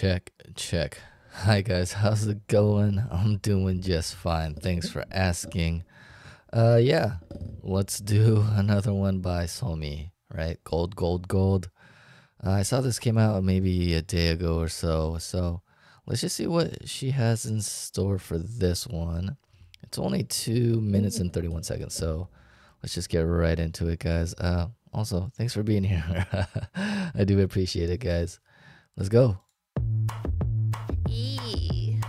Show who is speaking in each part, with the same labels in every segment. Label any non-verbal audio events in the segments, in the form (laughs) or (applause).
Speaker 1: Check, check. Hi guys, how's it going? I'm doing just fine. Thanks for asking. Uh yeah, let's do (laughs) another one by Somi, right? Gold, gold, gold. Uh, I saw this came out maybe a day ago or so, so let's just see what she has in store for this one. It's only 2 minutes and 31 seconds, so let's just get right into it, guys. Uh also, thanks for being here. (laughs) I do appreciate it, guys. Let's go.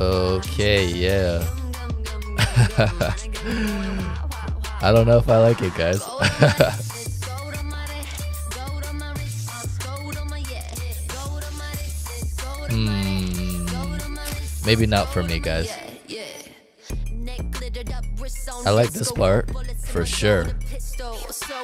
Speaker 1: Okay, yeah. I don't know if I like it, guys. (laughs) Hmm. Maybe not for me, guys. I like this part, for sure.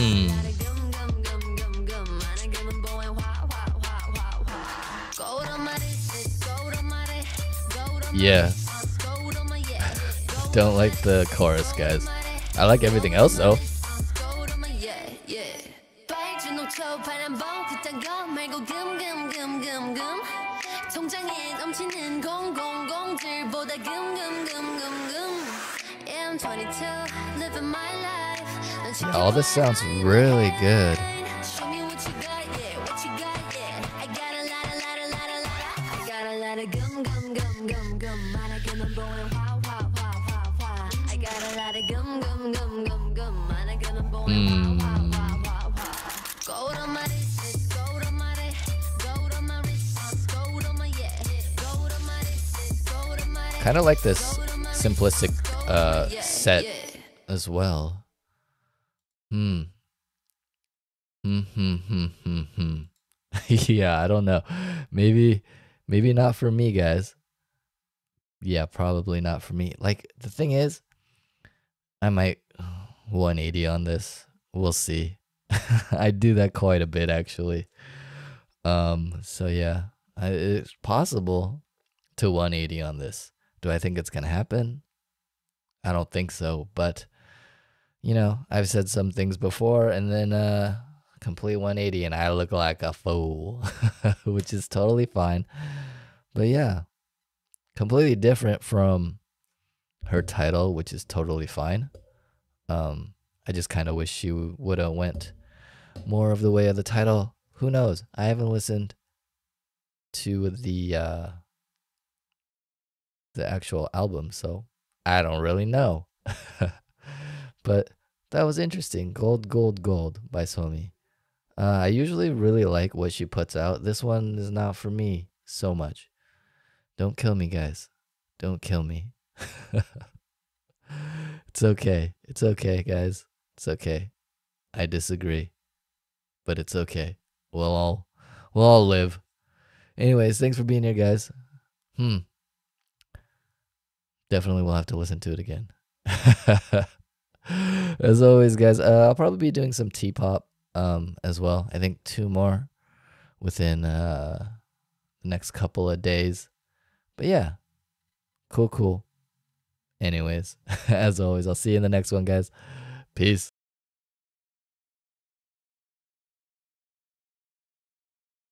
Speaker 1: Hmm. Yeah. (sighs) Don't like the chorus, guys. I like everything else though. All this sounds really good. Kind of like this simplistic uh, set as well. Hmm. Hmm. Hmm. Hmm. Hmm. yeah, I don't know. Maybe, maybe not for me, guys. Yeah, probably not for me. Like the thing is, I might 180 on this. We'll see. (laughs) I do that quite a bit actually. Um. So yeah, I, it's possible to 180 on this. Do I think it's gonna happen? I don't think so, but you know, I've said some things before and then uh complete 180 and I look like a fool, (laughs) which is totally fine. But yeah, completely different from her title, which is totally fine. Um I just kind of wish she would have went more of the way of the title. Who knows? I haven't listened to the uh the actual album, so I don't really know. (laughs) but that was interesting. Gold, Gold, Gold by Somi. Uh, I usually really like what she puts out. This one is not for me so much. Don't kill me, guys. Don't kill me. (laughs) it's okay. It's okay, guys. It's okay. I disagree. But it's okay. We'll all we'll all live. Anyways, thanks for being here, guys. Hmm definitely will have to listen to it again. (laughs) (laughs) as always, guys, uh, I'll probably be doing some T-pop um, as well. I think two more within uh, the next couple of days. But yeah, cool, cool. Anyways, (laughs) as always, I'll see you in the next one, guys. Peace.